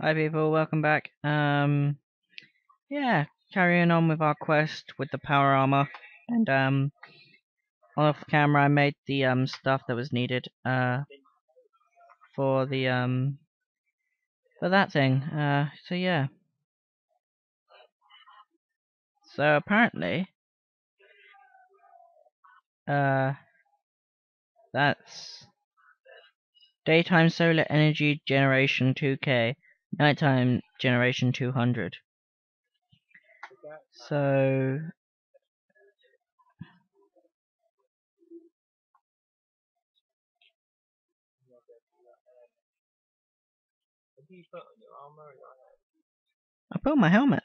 Hi people, welcome back. Um, yeah, carrying on with our quest with the power armor, and um, off camera I made the um stuff that was needed uh for the um for that thing. Uh, so yeah. So apparently, uh, that's daytime solar energy generation 2k, nighttime generation 200. So I put on my helmet.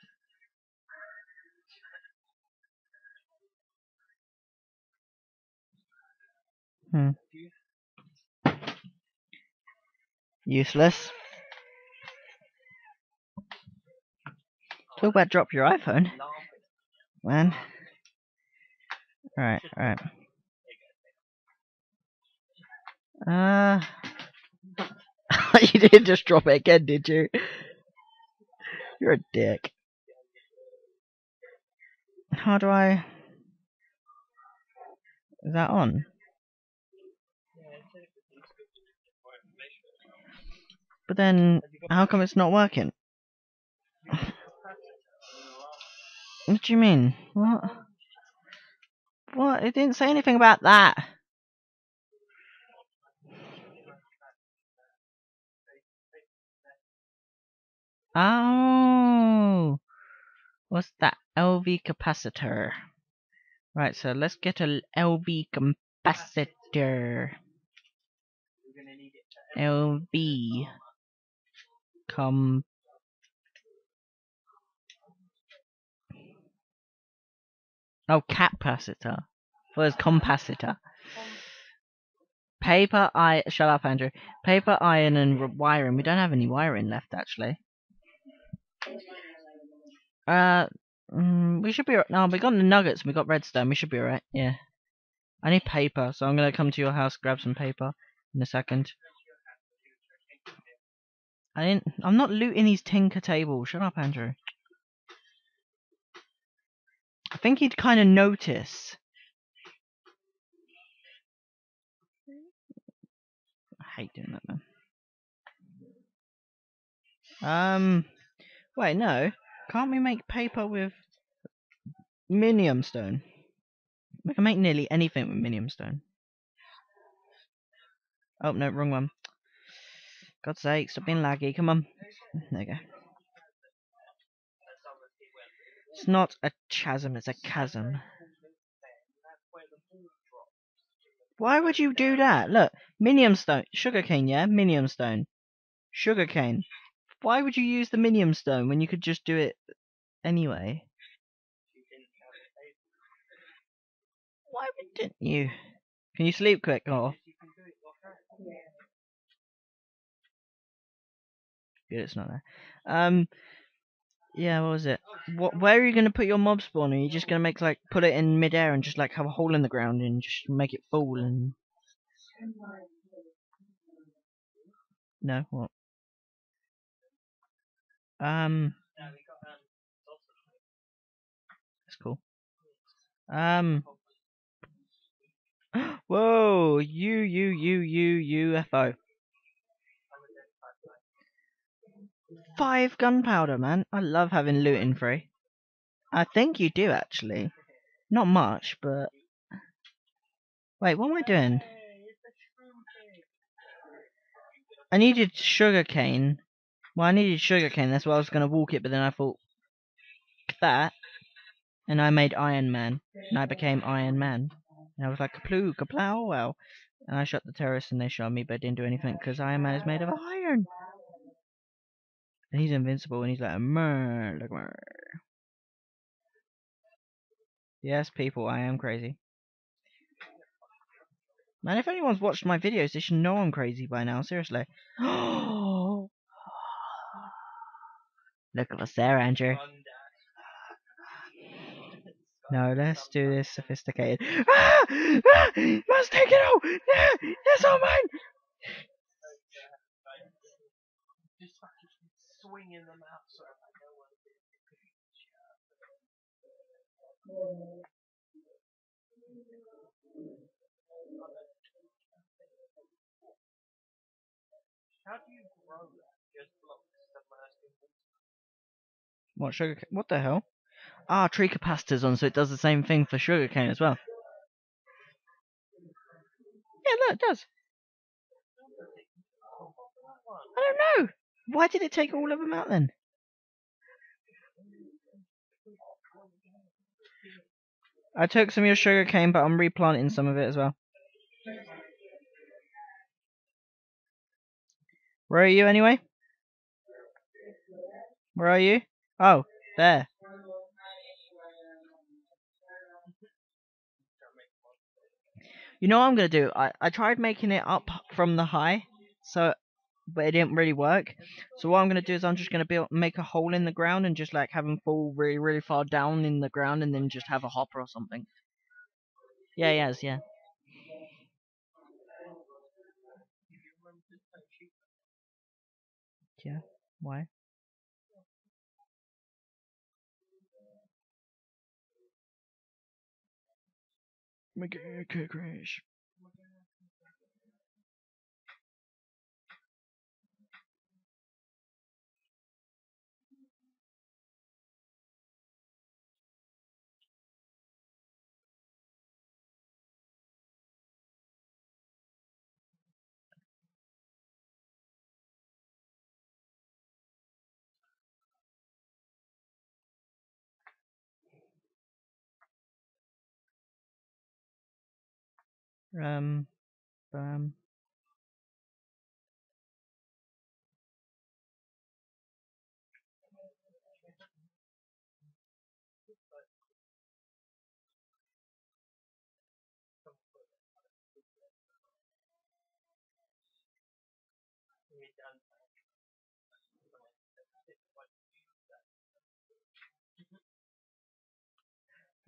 Hmm. Useless. Talk about drop your iPhone. Man. Alright, alright. Uh you didn't just drop it again, did you? You're a dick. How do I Is that on? But then how come it's not working? What do you mean? What? What? It didn't say anything about that. Oh, what's that LV capacitor? Right, so let's get a LV capacitor. LV com Oh, capacitor. Well, it's capacitor. Paper, I shut up, Andrew. Paper, iron, and wiring. We don't have any wiring left, actually. Uh, mm, we should be. right. No, we got the nuggets. We got redstone. We should be right. Yeah. I need paper, so I'm gonna come to your house, grab some paper in a second. I didn't. I'm not looting these tinker tables. Shut up, Andrew. I think he'd kind of notice. I hate doing that, man. Um, wait, no. Can't we make paper with minium stone? We can make nearly anything with minium stone. Oh, no, wrong one. God's sake, stop being laggy. Come on. There you go. It's not a chasm, it's a chasm. Why would you do that? Look, minium stone. Sugarcane, yeah? Minium stone. Sugarcane. Why would you use the minium stone when you could just do it anyway? Why didn't you? Can you sleep quick or? Good, it's not there. Um, yeah, what was it? What? Where are you gonna put your mob spawn? Are you just gonna make like put it in midair and just like have a hole in the ground and just make it fall and? No, what? Um, that's cool. Um. Whoa! You, you, you, you, UFO. Five gunpowder, man. I love having looting free. I think you do actually. Not much, but. Wait, what am I doing? I needed sugarcane. Well, I needed sugarcane. That's why I was gonna walk it, but then I thought that, and I made Iron Man, and I became Iron Man. And I was like, kaplu, kaplow, wow. And I shot the terrorists, and they shot me, but I didn't do anything because Iron Man is made of iron. And he's invincible, and he's like, murr, like. Yes, people, I am crazy. Man, if anyone's watched my videos, they should know I'm crazy by now, seriously. Look at us there, Andrew. No, let's do this sophisticated. Ah! Ah! Must take it out! Yeah! That's all mine! Swinging them out so I know what it is. How do you grow that? Just blocks submersed in water. What sugar? What the hell? Ah, Treecapitator's on, so it does the same thing for sugarcane as well. Yeah, look, it does. I don't know. Why did it take all of them out then? I took some of your sugarcane, but I'm replanting some of it as well. Where are you anyway? Where are you? Oh, there. You know what I'm gonna do? I, I tried making it up from the high, so but it didn't really work. So what I'm gonna do is I'm just gonna build make a hole in the ground and just like have them fall really really far down in the ground and then just have a hopper or something. Yeah, yes, yeah. Yeah. Why? Mechanical crash. Um, um.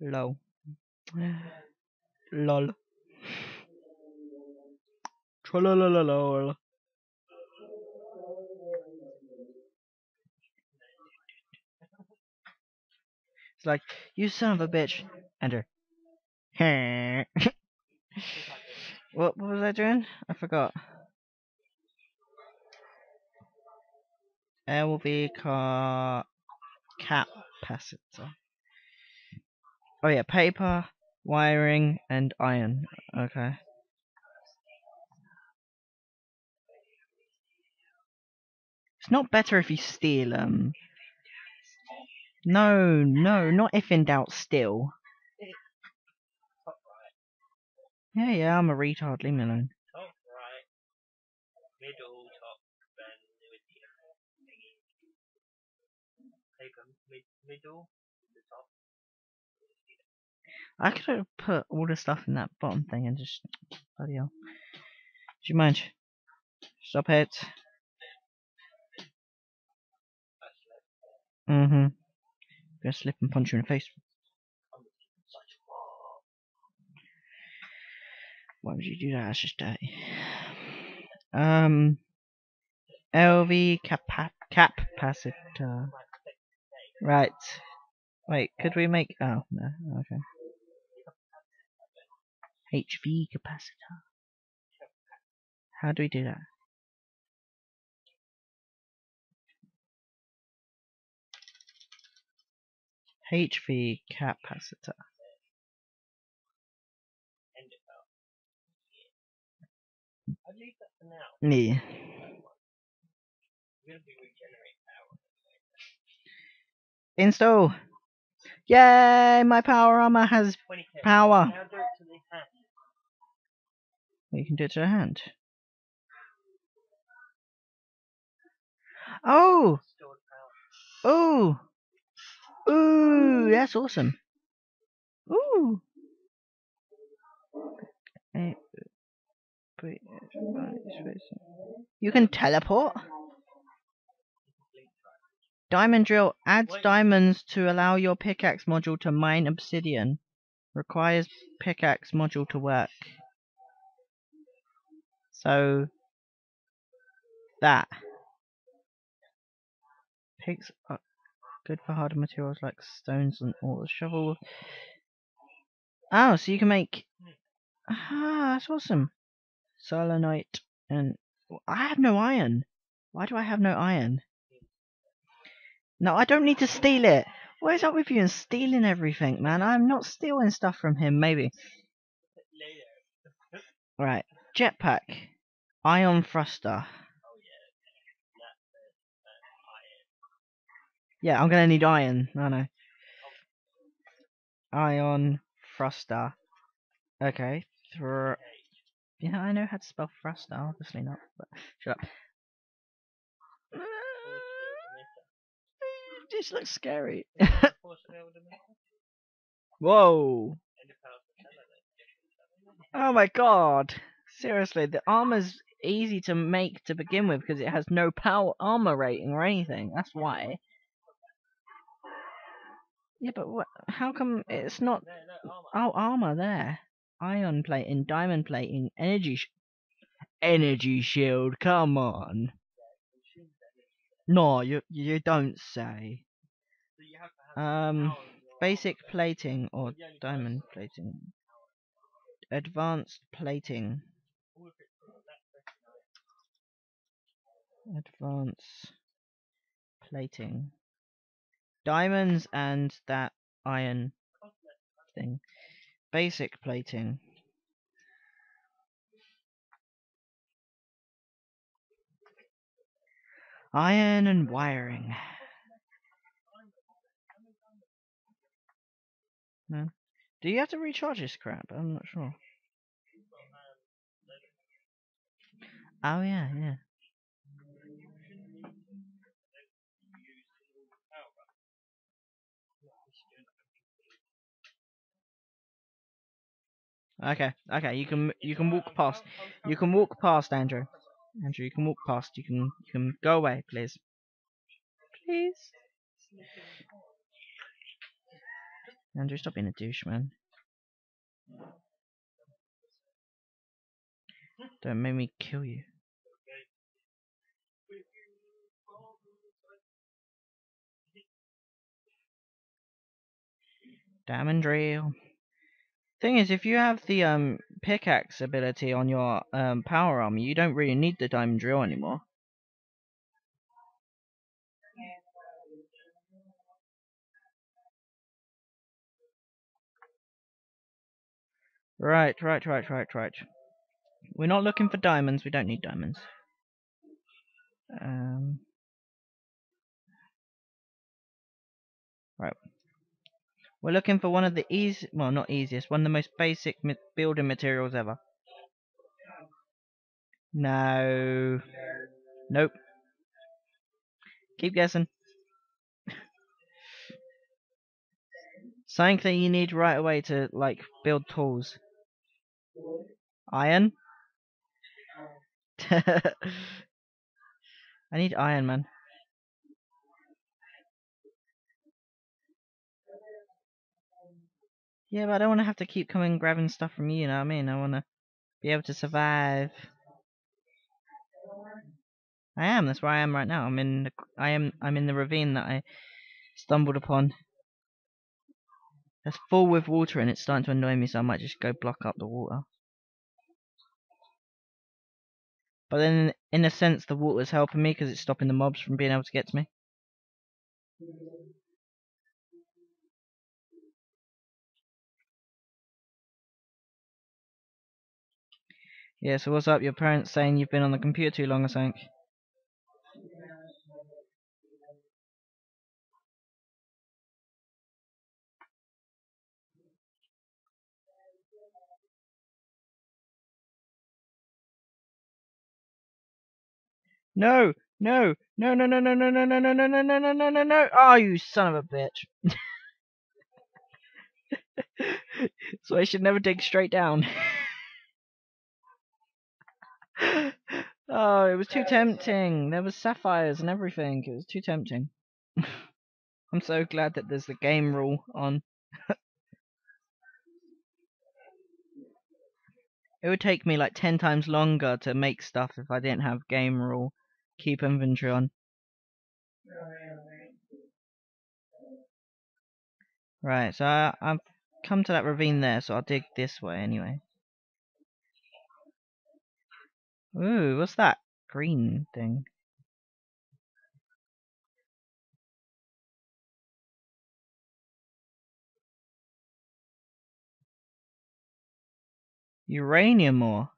Lol. Lol. Trolololol. It's like, you son of a bitch. Enter. what, what was I doing? I forgot. LV car capacitor. Oh yeah, paper, wiring, and iron. Okay. It's not better if you steal um. No, no, not if in doubt, steal. Yeah, yeah, I'm a retard. Leave me alone. I could have put all the stuff in that bottom thing and just bloody hell. Do you mind? Stop it. Mm-hmm. Gonna slip and punch you in the face. I'm. Why would you do that? That's just dirty. Um, LV capa- capacitor. Right. Wait, could we make? Oh no. Okay. HV capacitor. How do we do that? For now. Yeah. We're gonna be regenerate power. Install. Yay! My power armor has 20k. power. Now do it to the hand. You can do it to the hand. Oh! Power. Ooh! That's awesome. Ooh! Uh. You can teleport. Diamond drill adds diamonds to allow your pickaxe module to mine obsidian. Requires pickaxe module to work. So that. Picks up good for harder materials like stones and ore. Shovel. Oh, so you can make. Ah, that's awesome. Selenite and I have no iron. Why do I have no iron? No, I don't need to steal it. What is up with you and stealing everything, man? I'm not stealing stuff from him, maybe. Right, jetpack. Ion thruster. Yeah, I'm gonna need iron. I know. Ion thruster. Okay. Thr- yeah, I know how to spell thruster. Obviously not. But shut up. This looks scary. Whoa. Oh my god. Seriously, the armor's easy to make to begin with because it has no power armor rating or anything. That's why. Yeah, but wh- how come it's not? Oh, armor there. Iron plating, diamond plating, energy, sh- energy shield. Come on. No, you you don't say. Um, basic plating or diamond plating. Advanced plating. Advanced plating. Diamonds and that iron thing. Basic plating. Iron and wiring. No. Do you have to recharge this crap? I'm not sure. Oh yeah, yeah. Okay, okay. You can you can walk past. You can walk past, Andrew. Andrew, you can walk past. You can you can go away, please. Please. Andrew, stop being a douche, man. Don't make me kill you. Diamond drill. Thing is, if you have the um pickaxe ability on your um power armor, you don't really need the diamond drill anymore. Right, right, right, right, right. We're not looking for diamonds. We don't need diamonds. Um. We're looking for one of the easy, well, not easiest, one of the most basic building materials ever. No. Nope. Keep guessing. Something that you need right away to, like, build tools. Iron? I need iron, man. Yeah, but I don't want to have to keep coming grabbing stuff from you, you know what I mean? I want to be able to survive. I am, that's where I am right now. I'm in the, I am, I'm in the ravine that I stumbled upon. It's full with water and it's starting to annoy me, so I might just go block up the water. But then, in a sense, the water's helping me because it's stopping the mobs from being able to get to me. Yeah, so what's up? Your parents saying you've been on the computer too long or something? No, no, no, no, no, no, no, no, no, no, no, no, no, no, no, no, no! Oh, you son of a bitch! so I should never dig straight down oh, it was too tempting. There was sapphires and everything. It was too tempting. I'm so glad that there's the game rule on. it would take me like 10 times longer to make stuff if I didn't have game rule. Keep inventory on. Right, so I, I've come to that ravine there, so I'll dig this way anyway. Ooh, what's that green thing? Uranium ore.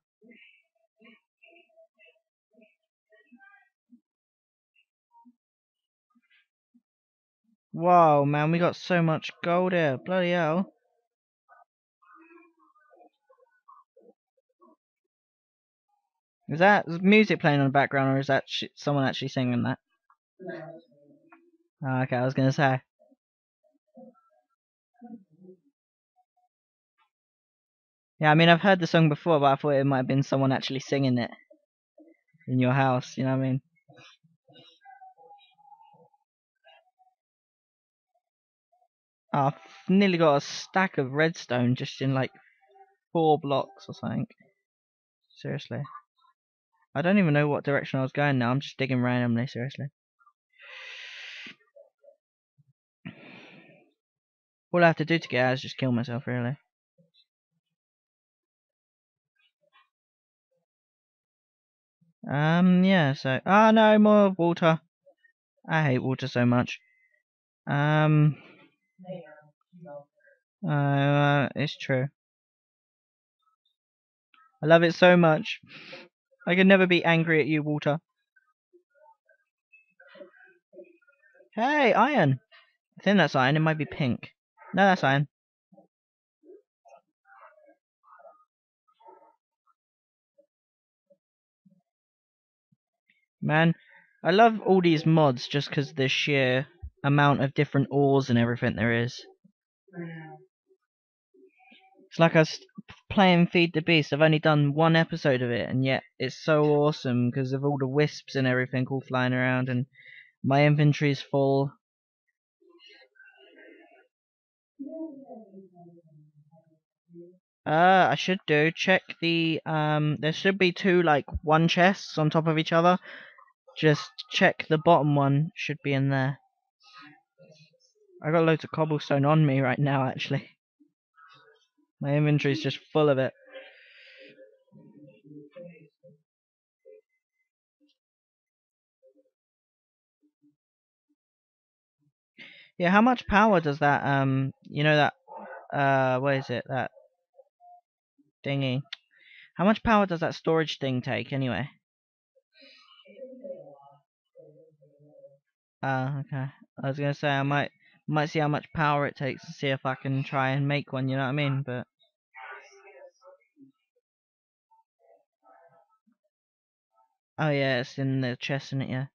Whoa, man, we got so much gold here. Bloody hell. Is that music playing in the background, or is that someone actually singing that? Oh, okay, I was gonna say. Yeah, I mean, I've heard the song before, but I thought it might have been someone actually singing it in your house. You know what I mean? Oh, I've nearly got a stack of redstone just in like four blocks or something. Seriously. I don't even know what direction I was going now. I'm just digging randomly, seriously. All I have to do to get out is just kill myself, really. Um, yeah, so... Ah, oh, no, more water. I hate water so much. Um... Uh, it's true. I love it so much. I can never be angry at you, Walter. Hey, iron! I think that's iron. It might be pink. No, that's iron. Man, I love all these mods just because the sheer amount of different ores and everything there is. It's like I was playing Feed the Beast. I've only done one episode of it, and yet it's so awesome because of all the wisps and everything all flying around, and my inventory's full. Uh, I should do check the um. There should be two like one chests on top of each other. Just check the bottom one should be in there. I got loads of cobblestone on me right now, actually. My inventory's just full of it. Yeah, how much power does that, um, you know that, uh, what is it, that thingy? How much power does that storage thing take, anyway? Uh, okay. I was gonna say, I might, might see how much power it takes to see if I can try and make one, you know what I mean, but... Oh yeah, it's in the chest, isn't it, yeah.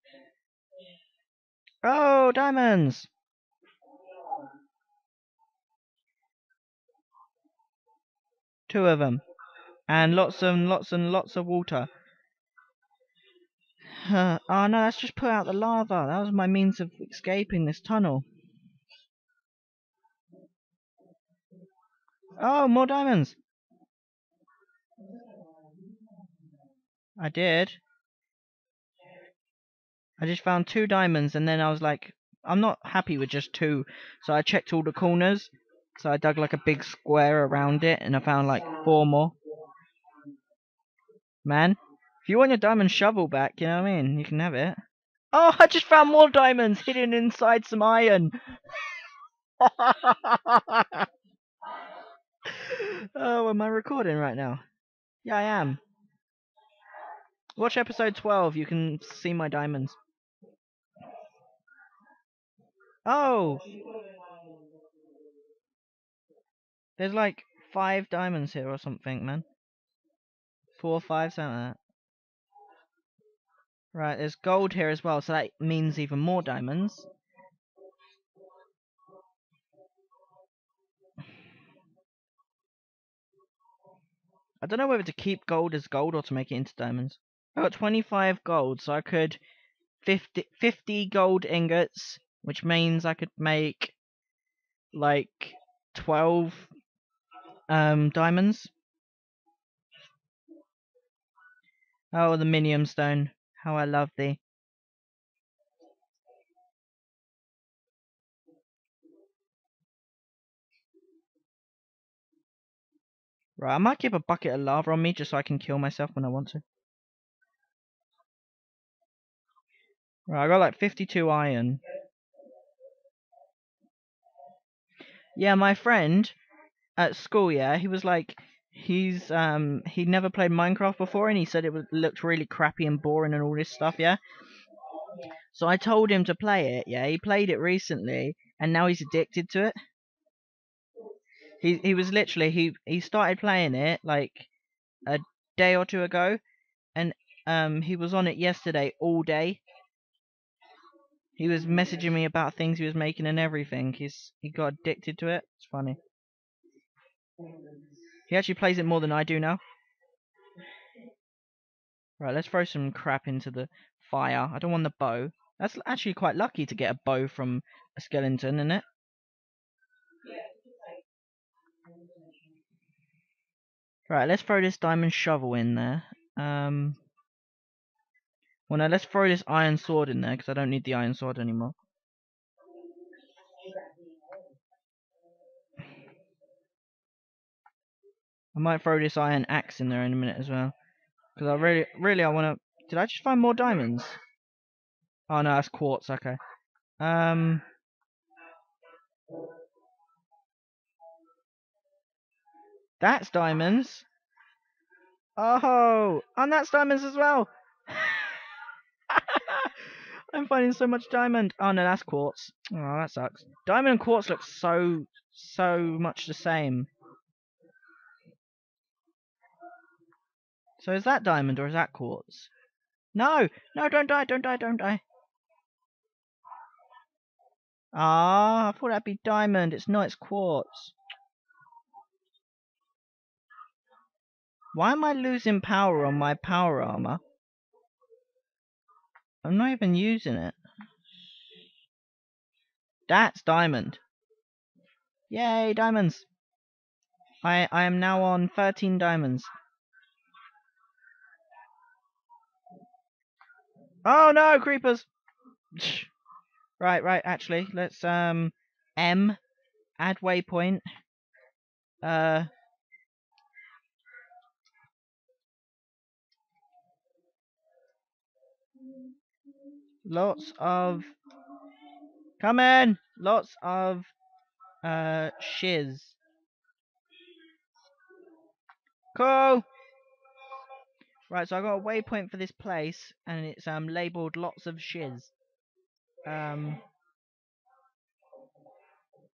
Oh, diamonds! Two of them. And lots and lots and lots of water. oh no, that's just put out the lava. That was my means of escaping this tunnel. Oh, more diamonds! I did. I just found two diamonds and then I was like, I'm not happy with just two. So I checked all the corners. So I dug like a big square around it and I found like four more. Man, if you want your diamond shovel back, you know what I mean? You can have it. Oh, I just found more diamonds hidden inside some iron. oh, am I recording right now? Yeah, I am. Watch episode 12, you can see my diamonds. Oh! There's like five diamonds here or something, man. Four or five, something like that. Right, there's gold here as well, so that means even more diamonds. I don't know whether to keep gold as gold or to make it into diamonds. I got 25 gold, so I could 50, 50 gold ingots, which means I could make like 12 um, diamonds. Oh, the minium stone. How I love thee. Right, I might keep a bucket of lava on me just so I can kill myself when I want to. Right, I got like 52 iron. Yeah, my friend at school, yeah, he was like, he's um he'd never played Minecraft before, and he said it was, looked really crappy and boring and all this stuff, yeah. So I told him to play it, yeah. He played it recently, and now he's addicted to it. He he was literally he he started playing it like a day or two ago, and um he was on it yesterday all day. He was messaging me about things he was making and everything. He's he got addicted to it. It's funny. He actually plays it more than I do now. Right, let's throw some crap into the fire. I don't want the bow. That's actually quite lucky to get a bow from a skeleton, isn't it? Right, let's throw this diamond shovel in there. Um, well, now let's throw this iron sword in there because I don't need the iron sword anymore. I might throw this iron axe in there in a minute as well. Because I really, really, I want to... Did I just find more diamonds? Oh, no, that's quartz, okay. Um... That's diamonds. Oh, and that's diamonds as well. I'm finding so much diamond. Oh no, that's quartz. Oh, that sucks. Diamond and quartz look so, so much the same. So is that diamond or is that quartz? No! No, don't die, don't die, don't die. Ah, I thought that'd be diamond. It's not, it's quartz. Why am I losing power on my power armor? I'm not even using it. That's diamond. Yay, diamonds. I I am now on 13 diamonds. Oh no, creepers. right, right, actually, let's um M add waypoint. Uh lots of come in lots of uh shiz cool. Right so i got a waypoint for this place and it's um labeled lots of shiz um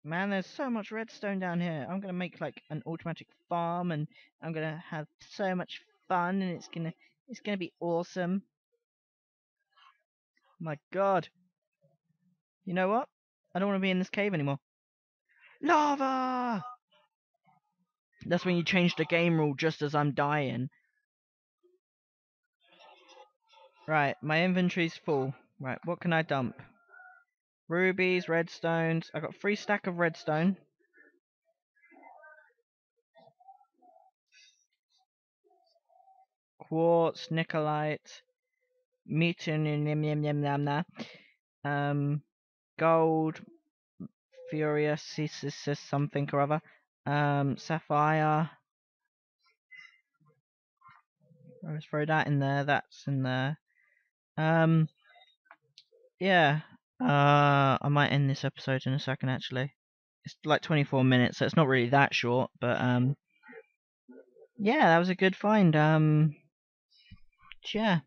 man there's so much redstone down here. I'm gonna make like an automatic farm and i'm gonna have so much fun and it's gonna it's gonna be awesome my god. You know what? I don't want to be in this cave anymore. Lava! That's when you change the game rule just as I'm dying. Right, my inventory's full. Right, what can I dump? Rubies, redstones. I got three stack of redstone. Quartz, nikolite, meet um gold furious something or other um sapphire. Let's throw that in there that's in there. Um yeah uh i might end this episode in a second actually. It's like 24 minutes so it's not really that short but um yeah that was a good find um yeah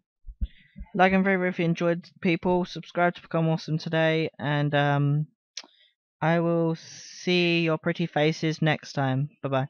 like and favorite if you enjoyed people subscribe to become awesome today and um i will see your pretty faces next time. Bye bye